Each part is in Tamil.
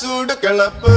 சூடு கிளப்பு.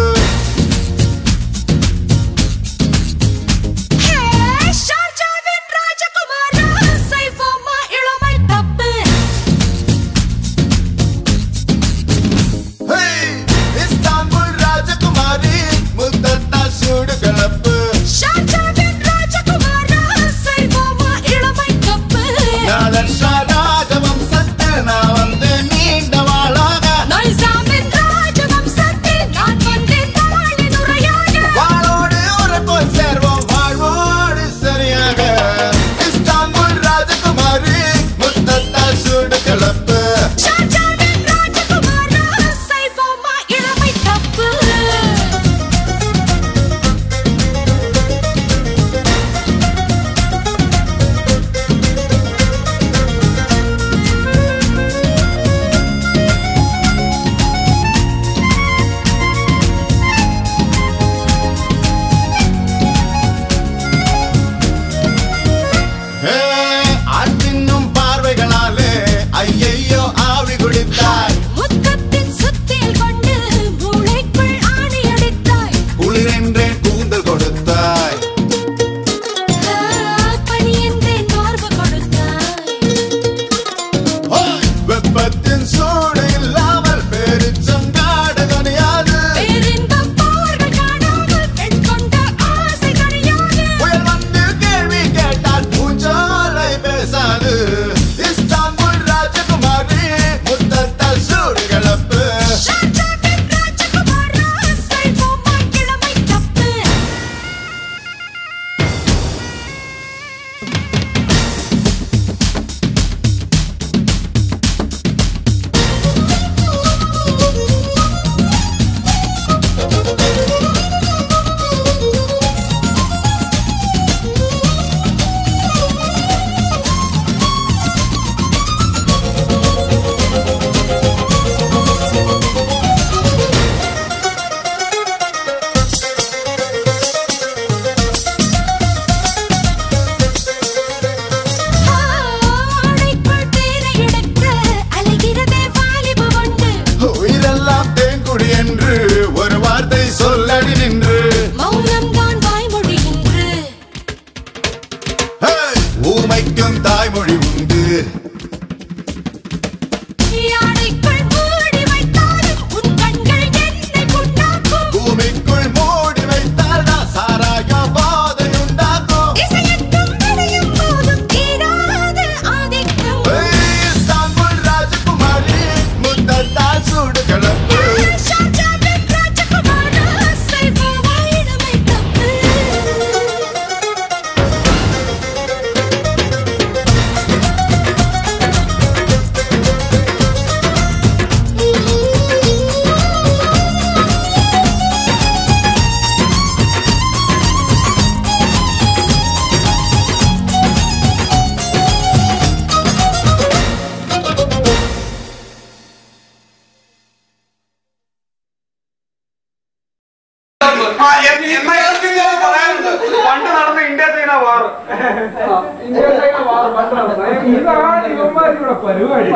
ഇതാണ് ഇവന്മാരുടെ പരിപാടി.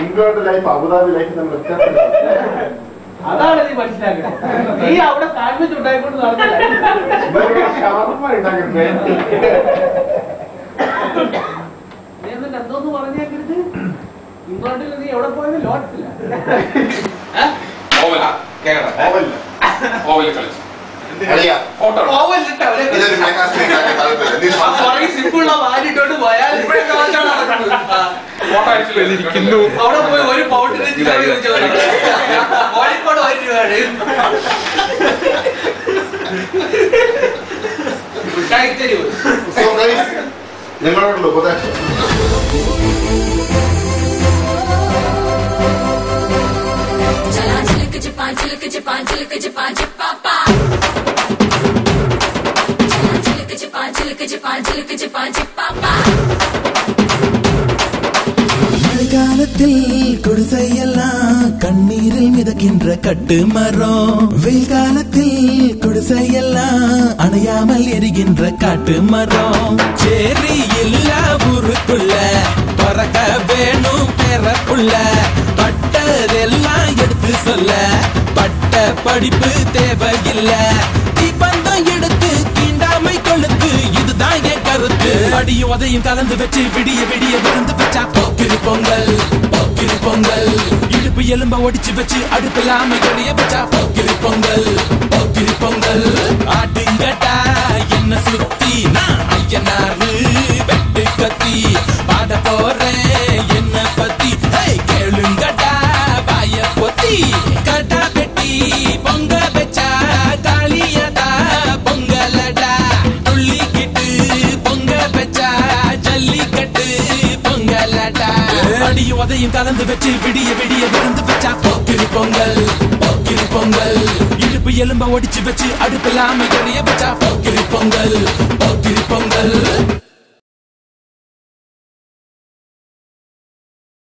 ഇംഗ്ലണ്ട് ലൈഫ് അബുദാബി ലൈഫ് നമ്മൾ അതാണ് നീ മനസ്സിലാക്കുന്നത് നീ അവിടെ സാൻഡ്വിച്ച് ഉണ്ടായിക്കൊണ്ട് ഷവർമ്മ ഉണ്ടാക്കണ്ടേ എന്നിട്ട് എന്തോന്ന് പറഞ്ഞേക്കരുത്? ഇംഗ്ലണ്ടിൽ നീ എവിടെ പോയത് ലോഡ്സില്ല ഓവല കേരള ഓവല്ല ഓവൽ കളിച്ചു. അളിയാ ഫോട്ടോ പോവല്ലിട്ട് അവരെ ഇതൊരു മെഗാസ്ട്രീറ്റ് ആണ് കളയുന്നത് നീ പുറകിൽ സിമ്പിളുള്ള വാരിട്ടോട്ട് പോയാൽ ഇവിടെ കാണിച്ചാണ് നടക്കുന്നത് ഫോട്ടോ അയച്ചിരിക്കുന്നു അവിടെ പോയി ഒരു പൗണ്ടിന് കോഴിക്കോട് ഒരു രൂപയാണ് നിങ്ങളോടുള്ള ഉപദേശം ചിലക്ക് ചിപ്പാ ചിലക്ക് ചിപ്പാ ചിലക്ക് ചിപ്പാ ചിപ്പാ குலுக்கு ஜிப்பா ஜிப்பாப்பா காலத்தில் குடிசையெல்லாம் கண்ணீரில் மிதக்கின்ற கட்டு மரம். வெயில் காலத்தில் குடிசையெல்லாம் அணையாமல் எரிகின்ற காட்டு மரம். சேரி இல்ல ஊருக்குள்ள பறக்க வேணும் பிறப்புள்ள பட்டதெல்லாம் எடுத்து சொல்ல பட்ட படிப்பு தேவையில்லை. தீபந்தம் எடுத்து தீண்டாமை கொளுத்து இதுதான் என் கருத்து. அடியும் உதையும் கலந்து வச்சு விடிய விடிய விழுந்து வச்சா போக்கிரி பொங்கல் போக்கிரி பொங்கல். இடுப்பு எலும்ப ஒடிச்சு வச்சு அடுப்பில்லாம எடைய வச்சா போக்கிரி பொங்கல் போக்கிரி பொங்கல். ஆட்டுங்கட்டா என்ன சுத்தி நான் ஐயனாரு வெட்டு கத்தி பாட போறேன். அடியும் கலந்து வச்சு விடிய விடிய விருந்து வச்சா போக்கிரி பொங்கல் போக்கிரி பொங்கல். இடுப்பு எலும்ப ஒடிச்சு வச்சு அடுப்பில்லாம எரிய வச்சா போக்கிரி பொங்கல் போக்கிரி பொங்கல்.